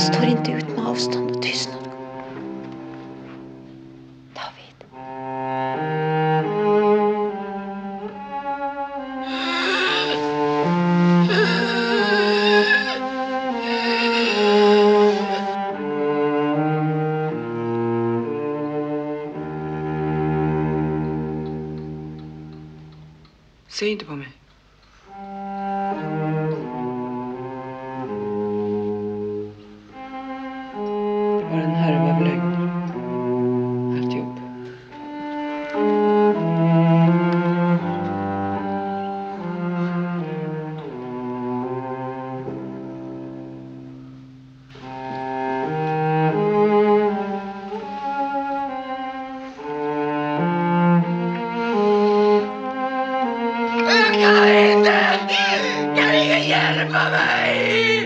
Han står inte ut med avstånd och tystnad. David. Se inte på mig. Var en härva av lögner. Alltihop. Jag kan inte! Kan ingen hjälpa mig?